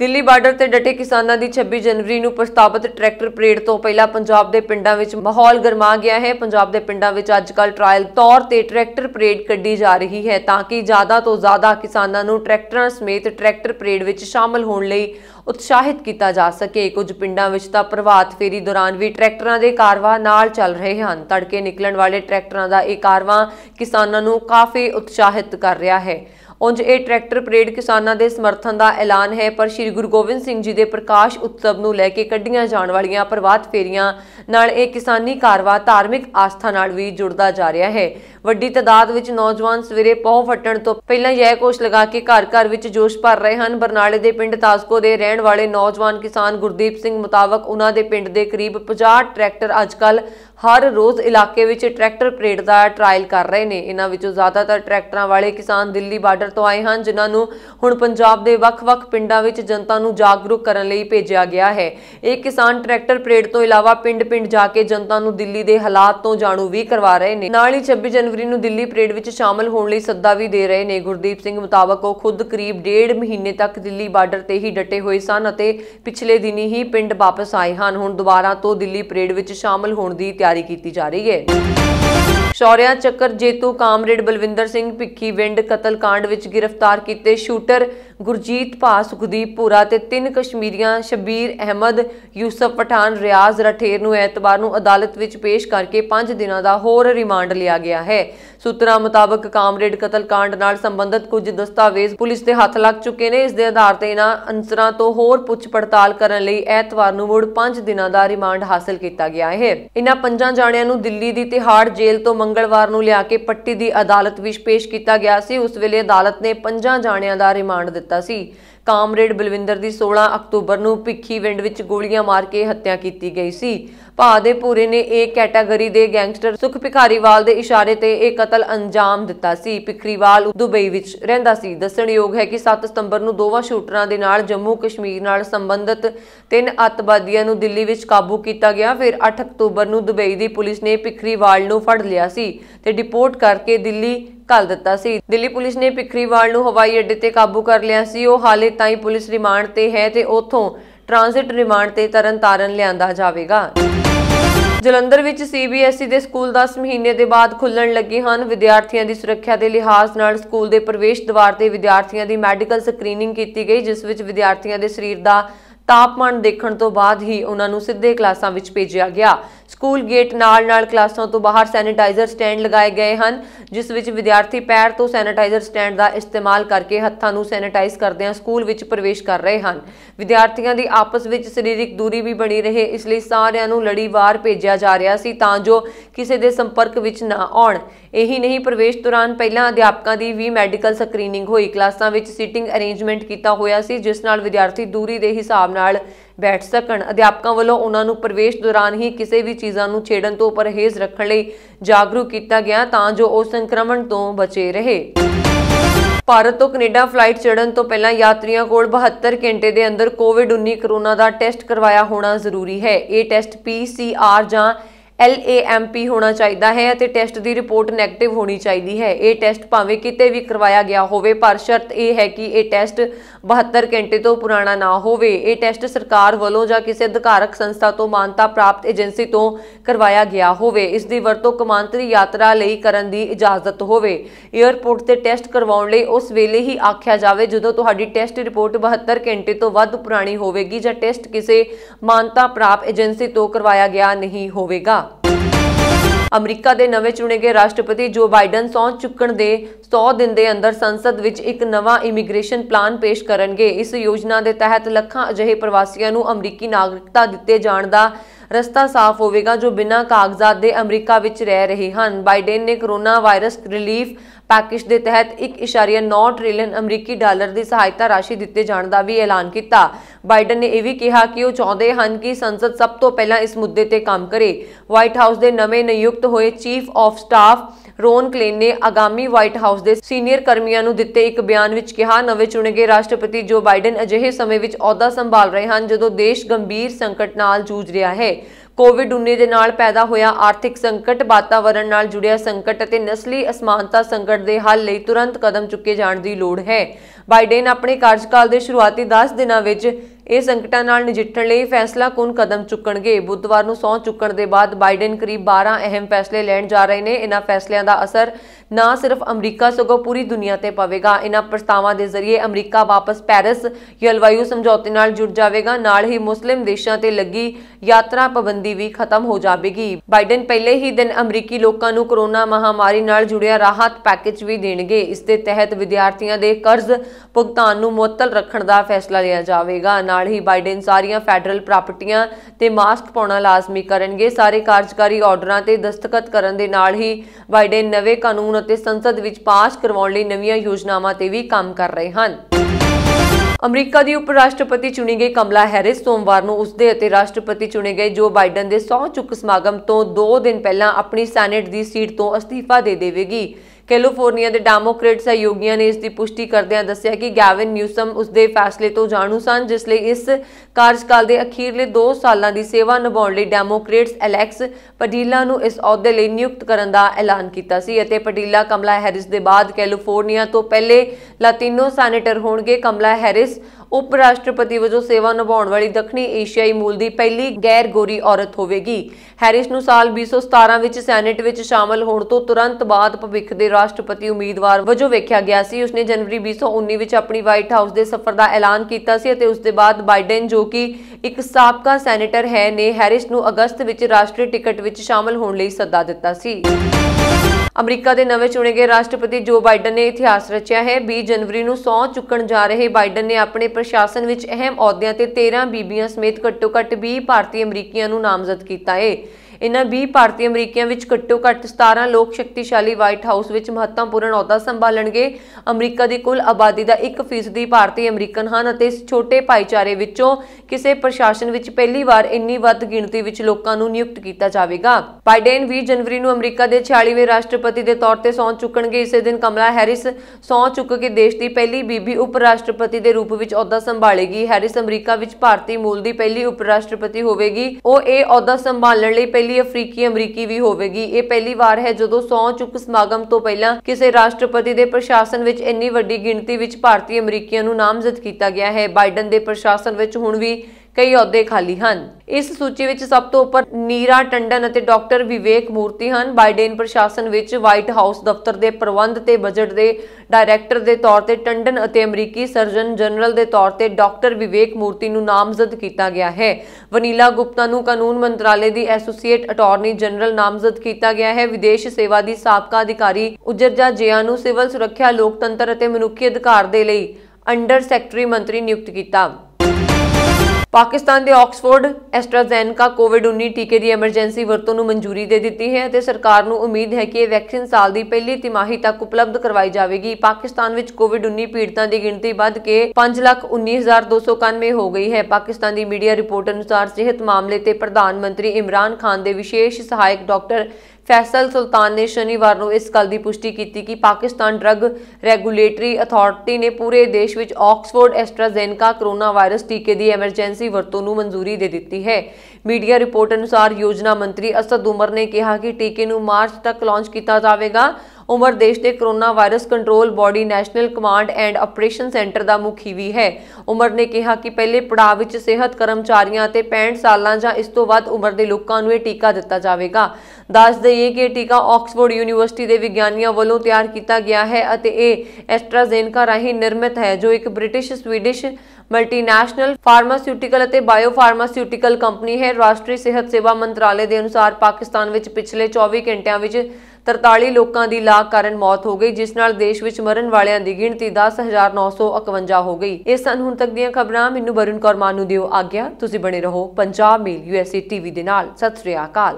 ਦਿੱਲੀ ਬਾਰਡਰ ਤੇ ਡਟੇ ਕਿਸਾਨਾਂ ਦੀ 26 ਜਨਵਰੀ ਨੂੰ ਪ੍ਰਸਤਾਵਿਤ ਟਰੈਕਟਰ ਪਰੇਡ ਤੋਂ ਪਹਿਲਾਂ ਪੰਜਾਬ ਦੇ ਪਿੰਡਾਂ ਵਿੱਚ ਮਾਹੌਲ ਗਰਮਾ ਗਿਆ ਹੈ। ਪੰਜਾਬ ਦੇ ਪਿੰਡਾਂ ਵਿੱਚ ਅੱਜਕੱਲ ਟ੍ਰਾਇਲ ਤੌਰ ਤੇ ਟਰੈਕਟਰ ਪਰੇਡ ਕੱਢੀ ਜਾ ਰਹੀ ਹੈ ਤਾਂ ਕਿ ਜ਼ਿਆਦਾ ਤੋਂ ਜ਼ਿਆਦਾ ਕਿਸਾਨਾਂ ਨੂੰ ਟਰੈਕਟਰਾਂ ਸਮੇਤ ਟਰੈਕਟਰ ਪਰੇਡ ਵਿੱਚ ਸ਼ਾਮਲ ਹੋਣ ਲਈ ਉਤਸ਼ਾਹਿਤ ਕੀਤਾ ਜਾ ਸਕੇ। ਕੁਝ ਪਿੰਡਾਂ ਵਿੱਚ ਤਾਂ ਪ੍ਰਭਾਤ ਫੇਰੀ ਦੌਰਾਨ ਵੀ ਟਰੈਕਟਰਾਂ ਦੇ ਕਾਰਵਾਂ ਨਾਲ ਚੱਲ ਰਹੇ ਹਨ। ਤੜਕੇ ਨਿਕਲਣ ਵਾਲੇ ਟਰੈਕਟਰਾਂ ਦਾ ਇਹ ਕਾਰਵਾ ਕਿਸਾਨਾਂ ਨੂੰ ਕਾਫੀ ਉਤਸ਼ਾਹਿਤ ਕਰ ਰਿਹਾ ਹੈ। ਉਂਝ ਇਹ ਟਰੈਕਟਰ ਪਰੇਡ ਕਿਸਾਨਾਂ ਦੇ ਸਮਰਥਨ ਦਾ ਐਲਾਨ ਹੈ, ਪਰ ਸ੍ਰੀ ਗੁਰੂ ਗੋਬਿੰਦ ਸਿੰਘ ਜੀ ਦੇ ਪ੍ਰਕਾਸ਼ ਉਤਸਵ ਨੂੰ ਲੈ ਕੇ ਕੱਢੀਆਂ ਜਾਣ ਵਾਲੀਆਂ ਪ੍ਰਭਾਤ ਫੇਰੀਆਂ ਨਾਲ ਇਹ ਕਿਸਾਨੀ ਕਾਰਵਾ ਧਾਰਮਿਕ ਆਸਥਾ ਨਾਲ ਵੀ ਜੁੜਦਾ ਜਾ ਰਿਹਾ ਹੈ। ਵੱਡੀ ਤਦਾਦ ਵਿੱਚ ਨੌਜਵਾਨ ਸਵੇਰੇ ਪਹੁ ਫਟਣ ਤੋਂ ਪਹਿਲਾਂ ਇਹ ਕੋਸ਼ ਲਗਾ ਕੇ ਘਰ-ਘਰ ਵਿੱਚ ਜੋਸ਼ ਭਰ ਰਹੇ ਹਨ। ਬਰਨਾਲੇ ਦੇ ਪਿੰਡ ਤਾਸਕੋ ਦੇ ਰਹਿਣ ਵਾਲੇ ਨੌਜਵਾਨ ਕਿਸਾਨ ਗੁਰਦੀਪ ਸਿੰਘ ਮੁਤਾਬਕ ਉਹਨਾਂ ਦੇ ਪਿੰਡ ਦੇ ਕਰੀਬ 50 ਟਰੈਕਟਰ ਅੱਜਕੱਲ ਹਰ ਰੋਜ਼ ਇਲਾਕੇ ਵਿੱਚ ਟਰੈਕਟਰ ਪਰੇਡ ਦਾ ਟ੍ਰਾਇਲ ਕਰ ਰਹੇ ਨੇ। ਇਹਨਾਂ ਵਿੱਚੋਂ ਜ਼ਿਆਦਾਤਰ ਟਰੈਕਟਰਾਂ ਵਾਲੇ ਕਿਸਾਨ ਦਿੱਲੀ ਬਾਰਡਰ ਤੋਂ ਆਏ ਹਨ, ਜਿਨ੍ਹਾਂ ਨੂੰ ਹੁਣ ਪੰਜਾਬ ਦੇ ਵੱਖ-ਵੱਖ ਪਿੰਡਾਂ ਵਿੱਚ ਜਨਤਾ ਨੂੰ ਜਾਗਰੂਕ ਕਰਨ ਲਈ ਭੇਜਿਆ ਗਿਆ ਹੈ। ਇਹ ਕਿਸਾਨ ਟਰੈਕਟਰ ਪਰੇਡ ਤੋਂ ਇਲਾਵਾ ਪਿੰਡ-ਪਿੰਡ ਜਾ ਕੇ ਜਨਤਾ ਨੂੰ ਦਿੱਲੀ ਦੇ ਹਾਲਾਤ ਤੋਂ ਜਾਣੂ ਵੀ ਕਰਵਾ ਰਹੇ ਨੇ। ਨਾਲ ਹੀ 26 ਜਨਵਰੀ ਨੂੰ ਦਿੱਲੀ ਪਰੇਡ ਵਿੱਚ ਸ਼ਾਮਲ ਹੋਣ ਲਈ ਸੱਦਾ ਵੀ ਦੇ ਰਹੇ ਨੇ। ਗੁਰਦੀਪ ਸਿੰਘ ਮੁਤਾਬਕ ਉਹ ਖੁਦ ਕਰੀਬ ਡੇਢ ਮਹੀਨੇ ਤੱਕ ਦਿੱਲੀ ਬਾਰਡਰ ਤੇ ਹੀ ਡਟੇ ਹੋਏ ਸਨ ਅਤੇ ਪਿਛਲੇ ਦਿਨੀ ਹੀ ਪਿੰਡ ਵਾਪਸ ਆਏ ਹਨ। ਹੁਣ ਦੁਬਾਰਾ ਤੋਂ ਦਿੱਲੀ ਪਰੇਡ ਵਿੱਚ ਸ਼ਾਮਲ ਹੋਣ ਦੀ ਤਿਆਰੀ ਕੀਤੀ ਜਾ ਰਹੀ ਹੈ। ਸ਼ੌਰਿਆ ਚੱਕਰ ਜੇਤੂ ਕਾਮਰੇਡ ਬਲਵਿੰਦਰ ਸਿੰਘ ਭਿੱਖੀ ਵਿੰਡ ਕਤਲ ਕਾਂਡ ਵਿੱਚ ਗ੍ਰਿਫਤਾਰ ਕੀਤੇ ਸ਼ੂਟਰ ਗੁਰਜੀਤ ਭਾ ਸੁਖਦੀਪਪੁਰਾ ਤੇ ਤਿੰਨ ਕਸ਼ਮੀਰੀਆਂ ਸ਼ਬੀਰ ਅਹਿਮਦ, ਯੂਸਫ ਪਠਾਨ, ਰਿਆਜ਼ ਰਠੇਰ ਨੂੰ ਐਤਵਾਰ ਨੂੰ ਅਦਾਲਤ ਵਿੱਚ ਪੇਸ਼ ਕਰਕੇ 5 ਦਿਨਾਂ ਦਾ ਹੋਰ ਰਿਮਾਂਡ ਲਿਆ ਗਿਆ ਹੈ। ਸੂਤਰਾਂ ਮੁਤਾਬਕ ਕਾਮਰੇਡ ਕਤਲ ਕਾਂਡ ਨਾਲ ਸੰਬੰਧਿਤ ਕੁਝ ਦਸਤਾਵੇਜ਼ ਪੁਲਿਸ ਦੇ ਹੱਥ ਲੱਗ ਚੁੱਕੇ ਨੇ। ਇਸ ਦੇ ਆਧਾਰ ਤੇ ਇਹਨਾਂ ਅੰਸਰਾਂ ਤੋਂ ਹੋਰ ਪੁੱਛ ਪੜਤਾਲ ਕਰਨ ਲਈ ਐਤਵਾਰ ਨੂੰ ਮੁੜ 5 ਦਿਨਾਂ ਦਾ ਰਿਮਾਂਡ ਹਾਸਲ ਕੀਤਾ ਗਿਆ ਹੈ। ਇਹਨਾਂ ਪੰਜਾਂ ਜਾਣਿਆਂ ਨੂੰ ਦਿੱਲੀ ਦੀ ਤਿਹਾੜ ਜੇਲ੍ਹ ਤੋਂ ਮੰਗਲਵਾਰ ਨੂੰ ਲਿਆ ਕੇ ਪੱਟੀ ਦੀ ਅਦਾਲਤ ਵਿੱਚ ਪੇਸ਼ ਕੀਤਾ ਗਿਆ ਸੀ। ਉਸ ਵੇਲੇ ਅਦਾਲਤ ਨੇ ਪੰਜਾਂ ਜਾਣਿਆਂ ਦਾ ਰਿਮਾਂਡ ਦਿੱਤਾ ਸੀ। ਕਾਮਰੇਡ ਬਲਵਿੰਦਰ ਦੀ 16 ਅਕਤੂਬਰ ਨੂੰ ਭਿੱਖੀ ਵਿੰਡ ਵਿੱਚ ਗੋਲੀਆਂ ਮਾਰ ਕੇ ਹੱਤਿਆ ਕੀਤੀ ਗਈ ਸੀ। ਭਾ ਦੇ ਪੂਰੇ ਨੇ ਇਹ ਕੈਟਾਗਰੀ ਦੇ ਗੈਂਗਸਟਰ ਸੁਖ ਭਿਖਾਰੀਵਾਲ ਦੇ ਇਸ਼ਾਰੇ ਤੇ ਇਹ ਕਤਲ ਅੰਜਾਮ ਦਿੱਤਾ ਸੀ। ਭਿਖਰੀਵਾਲ ਦੁਬਈ ਵਿੱਚ ਰਹਿੰਦਾ ਸੀ। ਦੱਸਣਯੋਗ ਹੈ ਕਿ 7 ਸਤੰਬਰ ਨੂੰ ਦੋਵਾਂ ਸ਼ੂਟਰਾਂ ਦੇ ਨਾਲ ਜੰਮੂ ਕਸ਼ਮੀਰ ਨਾਲ ਸੰਬੰਧਿਤ ਤਿੰਨ ਅੱਤਵਾਦੀਆਂ ਨੂੰ ਦਿੱਲੀ ਵਿੱਚ ਕਾਬੂ ਕੀਤਾ ਗਿਆ। ਫਿਰ 8 ਅਕਤੂਬਰ ਨੂੰ ਦੁਬਈ ਦੀ ਪੁਲਿਸ ਨੇ ਭਿਖਰੀਵਾਲ ਨੂੰ ਫੜ ਲਿਆ ਸੀ ਤੇ ਡਿਪੋਰਟ ਕਰਕੇ ਦਿੱਲੀ ਕੱਲ ਦਿੱਤਾ ਸੀ। ਦਿੱਲੀ ਪੁਲਿਸ ਨੇ ਭਿਖਰੀਵਾਲ ਨੂੰ ਹਵਾਈ ਅੱਡੇ ਤੇ ਕਾਬੂ ਕਰ ਲਿਆ ਸੀ। ਉਹ ਹਾਲੇ ਤਾਈਂ ਪੁਲਿਸ ਰਿਮਾਂਡ ਤੇ ਹੈ ਤੇ ਉਥੋਂ ਟ੍ਰਾਂਜ਼ਿਟ ਰਿਮਾਂਡ ਤੇ ਤਰਨਤਾਰਨ ਲਿਆਂਦਾ ਜਾਵੇਗਾ। ਜਲੰਧਰ ਵਿੱਚ ਸੀਬੀਐਸਈ ਦੇ ਸਕੂਲ 10 ਮਹੀਨੇ ਦੇ ਬਾਅਦ ਖੁੱਲਣ ਲੱਗੇ ਹਨ। ਵਿਦਿਆਰਥੀਆਂ ਦੀ ਸੁਰੱਖਿਆ ਦੇ ਲਿਹਾਜ਼ ਨਾਲ ਸਕੂਲ ਦੇ ਪ੍ਰਵੇਸ਼ ਦੁਆਰ ਤੇ ਵਿਦਿਆਰਥੀਆਂ ਦੀ ਮੈਡੀਕਲ ਸਕਰੀਨਿੰਗ ਕੀਤੀ ਗਈ, ਜਿਸ ਵਿੱਚ ਵਿਦਿਆਰਥੀਆਂ ਦੇ ਸਰੀਰ ਦਾ ਤਾਪਮਾਨ ਦੇਖਣ ਤੋਂ ਬਾਅਦ ਹੀ ਉਹਨਾਂ ਨੂੰ ਸਿੱਧੇ ਕਲਾਸਾਂ ਵਿੱਚ ਭੇਜਿਆ ਗਿਆ। ਸਕੂਲ ਗੇਟ ਨਾਲ-ਨਾਲ ਕਲਾਸਾਂ ਤੋਂ ਬਾਹਰ ਸੈਨੀਟਾਈਜ਼ਰ ਸਟੈਂਡ ਲਗਾਏ ਗਏ ਹਨ, ਜਿਸ ਵਿੱਚ ਵਿਦਿਆਰਥੀ ਪੈਰ ਤੋਂ ਸੈਨੀਟਾਈਜ਼ਰ ਸਟੈਂਡ ਦਾ ਇਸਤੇਮਾਲ ਕਰਕੇ ਹੱਥਾਂ ਨੂੰ ਸੈਨੀਟਾਈਜ਼ ਕਰਦਿਆਂ ਸਕੂਲ ਵਿੱਚ ਪ੍ਰਵੇਸ਼ ਕਰ ਰਹੇ ਹਨ। ਵਿਦਿਆਰਥੀਆਂ ਦੀ ਆਪਸ ਵਿੱਚ ਸਰੀਰਕ ਦੂਰੀ ਵੀ ਬਣੀ ਰਹੇ, ਇਸ ਲਈ ਸਾਰਿਆਂ ਨੂੰ ਲੜੀਵਾਰ ਭੇਜਿਆ ਜਾ ਰਿਹਾ ਸੀ ਤਾਂ ਜੋ ਕਿਸੇ ਦੇ ਸੰਪਰਕ ਵਿੱਚ ਨਾ ਆਉਣ। ਇਹੀ ਨਹੀਂ, ਪ੍ਰਵੇਸ਼ ਦੌਰਾਨ ਪਹਿਲਾਂ ਅਧਿਆਪਕਾਂ ਦੀ ਵੀ ਮੈਡੀਕਲ ਸਕਰੀਨਿੰਗ ਹੋਈ। ਕਲਾਸਾਂ ਵਿੱਚ ਸੀਟਿੰਗ ਅਰੇਂਜਮੈਂਟ ਕੀਤਾ ਹੋਇਆ ਸੀ, ਜਿਸ ਨਾਲ ਵਿਦਿਆਰਥੀ ਦੂਰੀ ਦੇ ਹਿਸਾਬ ਨਾਲ ਬੈਠ ਸਕਣ। ਅਧਿਆਪਕਾਂ ਵੱਲੋਂ ਉਹਨਾਂ ਨੂੰ ਪ੍ਰਵੇਸ਼ ਦੌਰਾਨ ਹੀ ਕਿਸੇ ਵੀ ਚੀਜ਼ਾਂ ਨੂੰ ਛੇੜਨ ਤੋਂ ਪਰਹੇਜ਼ ਰੱਖਣ ਲਈ ਜਾਗਰੂਕ ਕੀਤਾ ਗਿਆ ਤਾਂ ਜੋ ਉਹ ਸੰਕਰਮਣ ਤੋਂ ਬਚੇ ਰਹੇ। ਭਾਰਤ ਤੋਂ ਕੈਨੇਡਾ ਫਲਾਈਟ ਚੜ੍ਹਨ ਤੋਂ ਪਹਿਲਾਂ ਯਾਤਰੀਆਂ ਕੋਲ 72 ਘੰਟੇ ਦੇ ਅੰਦਰ ਕੋਵਿਡ-19 ਕਰੋਨਾ ਦਾ ਟੈਸਟ ਕਰਵਾਇਆ ਹੋਣਾ ਜ਼ਰੂਰੀ ਹੈ। ਇਹ ਟੈਸਟ PCR ਜਾਂ LAMP ਹੋਣਾ ਚਾਹੀਦਾ ਹੈ ਅਤੇ ਟੈਸਟ ਦੀ ਰਿਪੋਰਟ ਨੈਗੇਟਿਵ ਹੋਣੀ ਚਾਹੀਦੀ ਹੈ। ਇਹ ਟੈਸਟ ਭਾਵੇਂ ਕਿਤੇ ਵੀ ਕਰਵਾਇਆ ਗਿਆ ਹੋਵੇ, ਪਰ ਸ਼ਰਤ ਇਹ ਹੈ ਕਿ ਇਹ ਟੈਸਟ 72 ਘੰਟੇ ਤੋਂ ਪੁਰਾਣਾ ਨਾ ਹੋਵੇ। ਇਹ ਟੈਸਟ ਸਰਕਾਰ ਵੱਲੋਂ ਜਾਂ ਕਿਸੇ ਅਧਿਕਾਰਕ ਸੰਸਥਾ ਤੋਂ ਮਾਨਤਾ ਪ੍ਰਾਪਤ ਏਜੰਸੀ ਤੋਂ ਕਰਵਾਇਆ ਗਿਆ ਹੋਵੇ। ਇਸ ਦੀ ਵਰਤੋਂ ਕਮਾਂਤਰੀ ਯਾਤਰਾ ਲਈ ਕਰਨ ਦੀ ਇਜਾਜ਼ਤ ਹੋਵੇ। 에ਅਰਪੋਰਟ ਤੇ ਟੈਸਟ ਕਰਵਾਉਣ ਲਈ ਉਸ ਵੇਲੇ ਹੀ ਆਖਿਆ ਜਾਵੇ, ਜਦੋਂ ਤੁਹਾਡੀ ਟੈਸਟ ਰਿਪੋਰਟ 72 ਘੰਟੇ ਤੋਂ ਵੱਧ ਪੁਰਾਣੀ ਹੋਵੇਗੀ ਜਾਂ ਟੈਸਟ ਕਿਸੇ ਮਾਨਤਾ ਪ੍ਰਾਪਤ ਏਜੰਸੀ ਤੋਂ ਕਰਵਾਇਆ ਗਿਆ ਨਹੀਂ ਹੋਵੇਗਾ। ਅਮਰੀਕਾ ਦੇ ਨਵੇਂ ਚੁਣੇ ਗਏ ਰਾਸ਼ਟਰਪਤੀ ਜੋ ਬਾਈਡਨ ਸੌਂ ਚੁੱਕਣ ਦੇ 100 ਦਿਨ ਦੇ ਅੰਦਰ ਸੰਸਦ ਵਿੱਚ ਇੱਕ ਨਵਾਂ ਇਮੀਗ੍ਰੇਸ਼ਨ ਪਲਾਨ ਪੇਸ਼ ਕਰਨਗੇ। ਇਸ ਯੋਜਨਾ ਦੇ ਤਹਿਤ ਲੱਖਾਂ ਅਜਿਹੇ ਪ੍ਰਵਾਸੀਆਂ ਨੂੰ ਅਮਰੀਕੀ ਨਾਗਰਿਕਤਾ ਦਿੱਤੇ ਜਾਣ ਦਾ ਰਸਤਾ ਸਾਫ਼ ਹੋਵੇਗਾ ਜੋ ਬਿਨਾਂ ਕਾਗਜ਼ਾਤ ਦੇ ਅਮਰੀਕਾ ਵਿੱਚ ਰਹਿ ਰਹੇ ਹਨ। ਬਾਈਡਨ ਨੇ ਕੋਰੋਨਾ ਵਾਇਰਸ ਰਿਲੀਫ ਪੈਕੇਜ ਦੇ ਤਹਿਤ 1.9 ਟ੍ਰਿਲੀਅਨ ਅਮਰੀਕੀ ਡਾਲਰ ਦੀ ਸਹਾਇਤਾ ਰਾਸ਼ੀ ਦਿੱਤੇ ਜਾਣ ਦਾ ਵੀ ਐਲਾਨ ਕੀਤਾ। ਬਾਈਡਨ ਨੇ ਇਹ ਵੀ ਕਿਹਾ ਕਿ ਉਹ ਚਾਹੁੰਦੇ ਹਨ ਕਿ ਸੰਸਦ ਸਭ ਤੋਂ ਪਹਿਲਾਂ ਇਸ ਮੁੱਦੇ ਤੇ ਕੰਮ ਕਰੇ। ਵਾਈਟ ਹਾਊਸ ਦੇ ਨਵੇਂ ਨਿਯੁਕਤ ਹੋਏ chief of staff Ron Klain ਨੇ ਆਗਾਮੀ ਵਾਈਟ ਹਾਊਸ ਦੇ ਸੀਨੀਅਰ ਕਰਮੀਆਂ ਨੂੰ ਦਿੱਤੇ ਇੱਕ ਬਿਆਨ ਵਿੱਚ ਕਿਹਾ, ਨਵੇਂ ਚੁਣੇ ਗਏ ਰਾਸ਼ਟਰਪਤੀ ਜੋ ਬਾਈਡਨ ਅਜਿਹੇ ਸਮੇਂ ਵਿੱਚ ਅਹੁਦਾ ਸੰਭਾਲ ਰਹੇ ਹਨ ਜਦੋਂ ਦੇਸ਼ ਗੰਭੀਰ ਸੰਕਟ ਨਾਲ ਜੂਝ ਰਿਹਾ ਹੈ। ਕੋਵਿਡ-19 ਦੇ ਨਾਲ ਪੈਦਾ ਹੋਇਆ ਆਰਥਿਕ ਸੰਕਟ, ਵਾਤਾਵਰਣ ਨਾਲ ਜੁੜਿਆ ਸੰਕਟ ਅਤੇ ਨਸਲੀ ਅਸਮਾਨਤਾ ਸੰਕਟ ਦੇ ਹੱਲ ਲਈ ਤੁਰੰਤ ਕਦਮ ਚੁੱਕੇ ਜਾਣ ਦੀ ਲੋੜ ਹੈ। ਬਾਈਡਨ ਆਪਣੇ ਕਾਰਜਕਾਲ ਦੇ ਸ਼ੁਰੂਆਤੀ 10 ਦਿਨਾਂ ਵਿੱਚ ਇਹ ਸੰਕਟਾਂ ਨਾਲ ਨਜਿੱਠਣ ਲਈ ਫੈਸਲਾਕੁਨ ਕਦਮ ਚੁੱਕਣਗੇ। ਬੁੱਧਵਾਰ ਨੂੰ ਸੌਂ ਚੁੱਕਣ ਦੇ ਬਾਅਦ ਬਾਈਡਨ ਕਰੀਬ 12 ਅਹਿਮ ਫੈਸਲੇ ਲੈਣ ਜਾ ਰਹੇ ਨੇ। ਇਹਨਾਂ ਫੈਸਲਿਆਂ ਦਾ ਅਸਰ ਨਾ ਸਿਰਫ ਅਮਰੀਕਾ ਸਗੋਂ ਪੂਰੀ ਦੁਨੀਆ ਤੇ ਪਵੇਗਾ। ਇਹਨਾਂ ਪ੍ਰਸਤਾਵਾਂ ਦੇ ਜ਼ਰੀਏ ਅਮਰੀਕਾ ਵਾਪਸ ਪੈਰਿਸ ਜਲਵਾਯੂ ਸਮਝੌਤੇ ਨਾਲ ਜੁੜ ਜਾਵੇਗਾ। ਨਾਲ ਹੀ ਮੁਸਲਿਮ ਦੇਸ਼ਾਂ ਤੇ ਲੱਗੀ ਯਾਤਰਾ ਪਾਬੰਦੀ ਵੀ ਖਤਮ ਹੋ ਜਾਵੇਗੀ। ਬਾਈਡਨ ਪਹਿਲੇ ਹੀ ਦਿਨ ਅਮਰੀਕੀ ਲੋਕਾਂ ਨੂੰ ਕੋਰੋਨਾ ਮਹਾਮਾਰੀ ਨਾਲ ਜੁੜਿਆ ਰਾਹਤ ਪੈਕੇਜ ਵੀ ਦੇਣਗੇ। ਇਸ ਦੇ ਤਹਿਤ ਵਿਦਿਆਰਥੀਆਂ ਦੇ ਕਰਜ਼ ਭੁਗਤਾਨ ਨੂੰ ਮੁਅੱਤਲ ਰੱਖਣ ਦਾ ਫੈਸਲਾ ਲਿਆ ਜਾਵੇਗਾ। ਨਾਲ ਹੀ ਬਾਈਡਨ ਸਾਰੀਆਂ ਫੈਡਰਲ ਪ੍ਰਾਪਰਟੀਆਂ ਤੇ ਮਾਸਕ ਪਾਉਣਾ ਲਾਜ਼ਮੀ ਕਰਨਗੇ। ਸਾਰੇ ਕਾਰਜਕਾਰੀ ਆਰਡਰਾਂ ਤੇ ਦਸਤਖਤ ਕਰਨ ਦੇ ਨਾਲ ਹੀ ਬਾਈਡਨ ਨਵੇਂ ਕਾਨੂੰਨ ਅਤੇ ਸੰਸਦ ਵਿੱਚ ਪਾਸ ਕਰਵਾਉਣ ਲਈ ਨਵੀਆਂ ਯੋਜਨਾਵਾਂ ਤੇ ਵੀ ਕੰਮ ਕਰ ਰਹੇ ਹਨ। ਅਮਰੀਕਾ ਦੀ ਉਪ ਰਾਸ਼ਟਰਪਤੀ ਚੁਣੀ ਗਈ ਕਮਲਾ ਹੈਰਿਸ ਸੋਮਵਾਰ ਨੂੰ ਉਸਦੇ ਅਤੇ ਰਾਸ਼ਟਰਪਤੀ ਚੁਣੇ ਗਏ ਜੋ ਬਾਈਡਨ ਦੇ ਸਹੁੰ ਚੁੱਕ ਸਮਾਗਮ ਤੋਂ 2 ਦਿਨ ਪਹਿਲਾਂ ਆਪਣੀ ਸੈਨੇਟ ਦੀ ਸੀਟ ਤੋਂ ਅਸਤੀਫਾ ਦੇ ਦੇਵੇਗੀ। ਕੈਲੀਫੋਰਨੀਆ ਦੇ ਡੈਮੋਕ੍ਰੇਟ ਸਹਿਯੋਗੀਆਂ ਨੇ ਇਸ ਦੀ ਪੁਸ਼ਟੀ ਕਰਦਿਆਂ ਦੱਸਿਆ ਕਿ ਗੈਵਿਨ ਨਿਊਸਮ ਉਸ ਦੇ ਫੈਸਲੇ ਤੋਂ ਜਾਣੂ ਸਨ, ਜਿਸ ਲਈ ਇਸ ਕਾਰਜਕਾਲ ਦੇ ਅਖੀਰਲੇ 2 ਸਾਲਾਂ ਦੀ ਸੇਵਾ ਨਿਭਾਉਣ ਲਈ ਡੈਮੋਕ੍ਰੇਟਸ ਐਲੈਕਸ ਪਡੀਲਾ ਨੂੰ ਇਸ ਅਹੁਦੇ ਲਈ ਨਿਯੁਕਤ ਕਰਨ ਦਾ ਐਲਾਨ ਕੀਤਾ ਸੀ ਅਤੇ ਪਡੀਲਾ ਕਮਲਾ ਹੈਰਿਸ ਦੇ ਬਾਅਦ ਕੈਲੀਫੋਰਨੀਆ ਤੋਂ ਪਹਿਲੇ ਲਾਤੀਨੋ ਸੈਨੇਟਰ ਹੋਣਗੇ। ਕਮਲਾ ਹੈਰਿਸ ਉਪ ਰਾਸ਼ਟਰਪਤੀ ਵਜੋਂ ਸੇਵਾ ਨਿਭਾਉਣ ਵਾਲੀ ਦੱਖਣੀ ਏਸ਼ੀਆਈ ਮੂਲ ਦੀ ਪਹਿਲੀ ਗੈਰ ਗੋਰੀ ਔਰਤ ਹੋਵੇਗੀ। ਹੈਰਿਸ ਨੂੰ ਸਾਲ 2017 ਵਿੱਚ ਸੈਨੇਟ ਵਿੱਚ ਸ਼ਾਮਲ ਹੋਣ ਤੋਂ ਤੁਰੰਤ ਬਾਅਦ ਭਵਿੱਖ ਦੇ ਰਾਸ਼ਟਰਪਤੀ ਉਮੀਦਵਾਰ ਵਜੋਂ ਵੇਖਿਆ ਗਿਆ ਸੀ। ਉਸਨੇ ਜਨਵਰੀ 2019 ਵਿੱਚ ਆਪਣੀ ਵਾਈਟ ਹਾਊਸ ਦੇ ਸਫ਼ਰ ਦਾ ਐਲਾਨ ਕੀਤਾ ਸੀ ਅਤੇ ਉਸ ਦੇ ਬਾਅਦ ਬਾਈਡਨ ਜੋ ਕਿ ਇੱਕ ਸਾਬਕਾ ਸੈਨੇਟਰ ਹੈ, ਨੇ ਹੈਰਿਸ ਨੂੰ ਅਗਸਤ ਵਿੱਚ ਰਾਸ਼ਟਰੀ ਟਿਕਟ ਵਿੱਚ ਸ਼ਾਮਲ ਹੋਣ ਲਈ ਸੱਦਾ ਦਿੱਤਾ ਸੀ। ਅਮਰੀਕਾ ਦੇ ਨਵੇਂ ਚੁਣੇ ਗਏ ਰਾਸ਼ਟਰਪਤੀ ਜੋ ਬਾਈਡਨ ਨੇ ਇਤਿਹਾਸ ਰਚਿਆ ਹੈ। 20 ਜਨਵਰੀ ਨੂੰ ਸੌਂ ਚੁੱਕਣ ਜਾ ਰਹੇ ਬਾਈਡਨ ਨੇ ਆਪਣੇ ਪ੍ਰਸ਼ਾਸਨ ਵਿੱਚ ਅਹਿਮ ਅਹੁਦਿਆਂ ਤੇ 13 ਬੀਬੀਆਂ ਸਮੇਤ ਘੱਟੋ-ਘੱਟ 20 ਭਾਰਤੀ ਅਮਰੀਕੀਆਂ ਨੂੰ ਨਾਮਜ਼ਦ ਕੀਤਾ ਹੈ ਇਹਨਾਂ 20 ਭਾਰਤੀ ਅਮਰੀਕੀਆਂ ਵਿੱਚ ਘੱਟੋ-ਘੱਟ 17 ਲੋਕ ਸ਼ਕਤੀਸ਼ਾਲੀ ਵਾਈਟ ਹਾਊਸ ਵਿੱਚ ਮਹੱਤਵਪੂਰਨ ਅਹੁਦਾ ਸੰਭਾਲਣਗੇ। ਅਮਰੀਕਾ ਦੀ ਕੁੱਲ ਆਬਾਦੀ ਦਾ 1% ਭਾਰਤੀ ਅਮਰੀਕਨ ਹਨ ਅਤੇ ਇਸ ਛੋਟੇ ਭਾਈਚਾਰੇ ਵਿੱਚੋਂ ਕਿਸੇ ਪ੍ਰਸ਼ਾਸਨ ਵਿੱਚ ਪਹਿਲੀ ਵਾਰ ਇੰਨੀ ਵੱਧ ਗਿਣਤੀ ਵਿੱਚ ਲੋਕਾਂ ਨੂੰ ਨਿਯੁਕਤ ਕੀਤਾ ਜਾਵੇਗਾ। ਬਾਈਡਨ 20 ਜਨਵਰੀ ਨੂੰ ਅਮਰੀਕਾ ਦੇ 46ਵੇਂ ਰਾਸ਼ਟਰਪਤੀ ਦੇ ਤੌਰ ਤੇ ਸਹੁੰ ਚੁੱਕਣਗੇ। ਇਸੇ ਦਿਨ ਕਮਲਾ ਹੈਰਿਸ ਸਹੁੰ ਚੁੱਕ ਕੇ ਦੇਸ਼ ਦੀ ਪਹਿਲੀ ਬੀਬੀ ਉਪ ਰਾਸ਼ਟਰਪਤੀ ਦੇ ਰੂਪ ਵਿੱਚ ਅਹੁਦਾ ਸੰਭਾਲੇਗੀ। ਹੈਰਿਸ ਅਮਰੀਕਾ ਵਿੱਚ ਭਾਰਤੀ ਮੂਲ ਦੀ ਪਹਿਲੀ ਉਪ ਰਾਸ਼ਟਰਪਤੀ ਹੋਵੇਗੀ। ਉਹ ਇਹ ਅਹੁਦਾ ਸੰਭਾਲਣ ਲਈ ਪਹਿਲੀ ਅਫਰੀਕੀ ਅਮਰੀਕੀ ਵੀ ਹੋਵੇਗੀ। ਇਹ ਪਹਿਲੀ ਵਾਰ ਹੈ ਜਦੋਂ ਸੌ ਚੁੱਕ ਸਮਾਗਮ ਤੋਂ ਪਹਿਲਾਂ ਕਿਸੇ ਰਾਸ਼ਟਰਪਤੀ ਦੇ ਪ੍ਰਸ਼ਾਸਨ ਵਿੱਚ ਇੰਨੀ ਵੱਡੀ ਗਿਣਤੀ ਵਿੱਚ ਭਾਰਤੀ ਅਮਰੀਕੀਆਂ ਨੂੰ ਨਾਮਜ਼ਦ ਕੀਤਾ ਗਿਆ ਹੈ। ਬਾਈਡਨ ਦੇ ਪ੍ਰਸ਼ਾਸਨ ਵਿੱਚ ਹੁਣ ਵੀ ਕਈ ਅਹੁਦੇ ਖਾਲੀ ਹਨ। ਇਸ ਸੂਚੀ ਵਿੱਚ ਸਭ ਤੋਂ ਉੱਪਰ ਨੀਰਾ ਟੰਡਨ ਅਤੇ ਡਾਕਟਰ ਵਿਵੇਕ ਮੂਰਤੀ ਹਨ। ਬਾਈਡਨ ਪ੍ਰਸ਼ਾਸਨ ਵਿੱਚ ਵਾਈਟ ਹਾਊਸ ਦਫ਼ਤਰ ਦੇ ਪ੍ਰਬੰਧ ਤੇ ਬਜਟ ਦੇ ਡਾਇਰੈਕਟਰ ਦੇ ਤੌਰ ਤੇ ਟੰਡਨ ਅਤੇ ਅਮਰੀਕੀ ਸਰਜਨ ਜਨਰਲ ਦੇ ਤੌਰ ਤੇ ਡਾਕਟਰ ਵਿਵੇਕ ਮੂਰਤੀ ਨੂੰ ਨਾਮਜ਼ਦ ਕੀਤਾ ਗਿਆ ਹੈ। ਵਨੀਲਾ ਗੁਪਤਾ ਨੂੰ ਕਾਨੂੰਨ ਮੰਤਰਾਲੇ ਦੀ ਐਸੋਸੀਏਟ ਅਟਾਰਨੀ ਜਨਰਲ ਨਾਮਜ਼ਦ ਕੀਤਾ ਗਿਆ ਹੈ। ਵਿਦੇਸ਼ ਸੇਵਾ ਦੀ ਸਾਬਕਾ ਅਧਿਕਾਰੀ ਉਜਰਜਾ ਜਿਆ ਨੂੰ ਸਿਵਲ ਸੁਰੱਖਿਆ, ਲੋਕਤੰਤਰ ਅਤੇ ਮਨੁੱਖੀ ਅਧਿਕਾਰ ਦੇ ਲਈ ਅੰਡਰ ਸੈਕਟਰੀ ਮੰਤਰੀ ਨਿਯੁਕਤ ਕੀਤਾ। ਪਾਕਿਸਤਾਨ ਦੇ ਆਕਸਫੋਰਡ ਐਸਟਰਾਜ਼ੈਨਕਾ ਕੋਵਿਡ-19 ਟੀਕੇ ਦੀ ਐਮਰਜੈਂਸੀ ਵਰਤੋਂ ਨੂੰ ਮਨਜ਼ੂਰੀ ਦੇ ਦਿੱਤੀ ਹੈ ਅਤੇ ਸਰਕਾਰ ਨੂੰ ਉਮੀਦ ਹੈ ਕਿ ਇਹ ਵੈਕਸੀਨ ਸਾਲ ਦੀ ਪਹਿਲੀ ਤਿਮਾਹੀ ਤੱਕ ਉਪਲਬਧ ਕਰਵਾਈ ਜਾਵੇਗੀ। ਪਾਕਿਸਤਾਨ ਵਿੱਚ ਕੋਵਿਡ-19 ਪੀੜਤਾਂ ਦੀ ਗਿਣਤੀ ਵੱਧ ਕੇ 519291 ਹੋ ਗਈ ਹੈ। ਪਾਕਿਸਤਾਨ ਦੀ ਮੀਡੀਆ ਰਿਪੋਰਟ ਅਨੁਸਾਰ ਸਿਹਤ ਮਾਮਲੇ ਤੇ ਪ੍ਰਧਾਨ ਮੰਤਰੀ ਇਮਰਾਨ ਖਾਨ ਦੇ ਵਿਸ਼ੇਸ਼ ਸਹਾਇਕ ਡਾਕਟਰ ਫੈਸਲ ਸੁਲਤਾਨ ਨੇ ਸ਼ਨੀਵਾਰ ਨੂੰ ਇਸ ਗੱਲ ਦੀ ਪੁਸ਼ਟੀ ਕੀਤੀ ਕਿ ਪਾਕਿਸਤਾਨ ਡਰੱਗ ਰੈਗੂਲੇਟਰੀ ਅਥਾਰਟੀ ਨੇ ਪੂਰੇ ਦੇਸ਼ ਵਿੱਚ ਆਕਸਫੋਰਡ ਐਸਟਰਾਜ਼ੈਨਕਾ ਕਰੋਨਾ ਵਾਇਰਸ ਟੀਕੇ ਦੀ ਐਮਰਜੈਂਸੀ ਵਰਤੋਂ ਨੂੰ ਮਨਜ਼ੂਰੀ ਦੇ ਦਿੱਤੀ ਹੈ। ਮੀਡੀਆ ਰਿਪੋਰਟ ਅਨੁਸਾਰ ਯੋਜਨਾ ਮੰਤਰੀ ਅਸਦ ਉਮਰ ਨੇ ਕਿਹਾ ਕਿ ਟੀਕੇ ਨੂੰ ਮਾਰਚ ਤੱਕ ਲਾਂਚ ਕੀਤਾ ਜਾਵੇਗਾ। ਉਮਰ ਦੇਸ਼ ਦੇ corona virus control body national command and operation centre ਦਾ ਮੁਖੀ ਵੀ ਹੈ। ਉਮਰ ਨੇ ਕਿਹਾ ਕਿ ਪਹਿਲੇ ਪੜਾਅ ਵਿੱਚ ਸਿਹਤ ਕਰਮਚਾਰੀਆਂ ਅਤੇ 65 ਸਾਲਾਂ ਜਾਂ ਇਸ ਤੋਂ ਵੱਧ ਉਮਰ ਦੇ ਲੋਕਾਂ ਨੂੰ ਇਹ ਟੀਕਾ ਦਿੱਤਾ ਜਾਵੇਗਾ। ਦੱਸ ਦਈਏ ਕਿ ਇਹ ਟੀਕਾ ਆਕਸਫੋਰਡ ਯੂਨੀਵਰਸਿਟੀ ਦੇ ਵਿਗਿਆਨੀਆਂ ਵੱਲੋਂ ਤਿਆਰ ਕੀਤਾ ਗਿਆ ਹੈ ਅਤੇ ਇਹ ਐਸਟਰਾਜ਼ੇਨਕਾ ਰਾਹੀਂ ਨਿਰਮਿਤ ਹੈ, ਜੋ ਇੱਕ ਬ੍ਰਿਟਿਸ਼, ਸਵੀਡਿਸ਼ ਮਲਟੀਨੈਸ਼ਨਲ ਫਾਰਮਾਸਿਊਟੀਕਲ ਅਤੇ ਬਾਇਓਫਾਰਮਾਸਿਊਟੀਕਲ ਕੰਪਨੀ ਹੈ। ਰਾਸ਼ਟਰੀ ਸਿਹਤ ਸੇਵਾ ਮੰਤਰਾਲੇ ਦੇ ਅਨੁਸਾਰ ਪਾਕਿਸਤਾਨ ਵਿੱਚ ਪਿਛਲੇ 24 ਘੰਟਿਆਂ ਵਿੱਚ 43 ਲੋਕਾਂ ਦੀ ਲਾਗ ਕਾਰਨ ਮੌਤ ਹੋ ਗਈ, ਜਿਸ ਨਾਲ ਦੇਸ਼ ਵਿੱਚ ਮਰਨ ਵਾਲਿਆਂ ਦੀ ਗਿਣਤੀ 10951 ਹੋ ਗਈ। ਇਹ ਸਨ ਹੁਣ ਤੱਕ ਦੀਆਂ ਖਬਰਾਂ। ਮੈਨੂੰ ਬਰੁਣ ਕੌਰ ਮਾਨੂ ਦਿਓ ਆਗਿਆ। ਤੁਸੀਂ ਬਣੇ ਰਹੋ ਪੰਜਾਬ ਮੇਲ ਯੂਐਸਏ ਟੀਵੀ ਦੇ ਨਾਲ। ਸਤਿ ਸ੍ਰੀ ਅਕਾਲ।